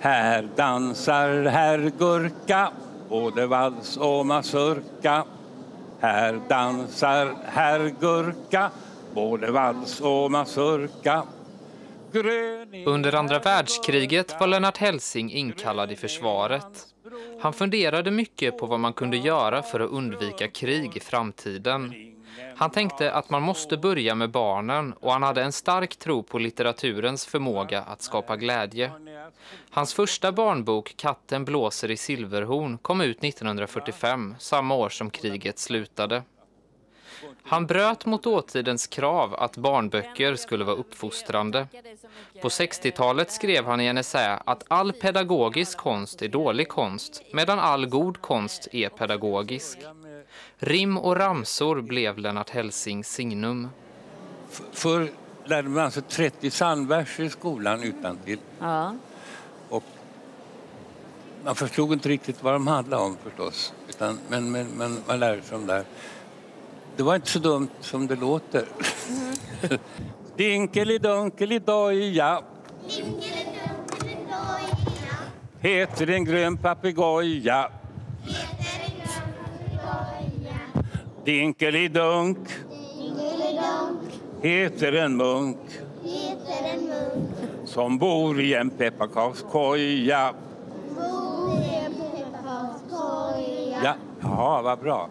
Här dansar herr Gurka både vals och mazurka. Här dansar herr Gurka både vals och mazurka. Under andra världskriget var Lennart Helsing inkallad i försvaret. Han funderade mycket på vad man kunde göra för att undvika krig i framtiden. Han tänkte att man måste börja med barnen och han hade en stark tro på litteraturens förmåga att skapa glädje. Hans första barnbok Katten blåser i silverhorn kom ut 1945, samma år som kriget slutade. Han bröt mot dåtidens krav att barnböcker skulle vara uppfostrande. På 60-talet skrev han i en essä att all pedagogisk konst är dålig konst, medan all god konst är pedagogisk. Rim och ramsor blev Lennart Helsings signum. Förr lärde man alltså 30 psalmverser i skolan utan till. Ja. Och man förstod inte riktigt vad de handlade om förstås. Utan, men, men, men man lärde sig dem där. Det var inte så dumt som det låter. Mm. Dinkelidunkelidoja Heter en grön papegoja Dinkelidunk Heter en munk. Som bor i en pepparkakskoja Ja, jaha, vad bra.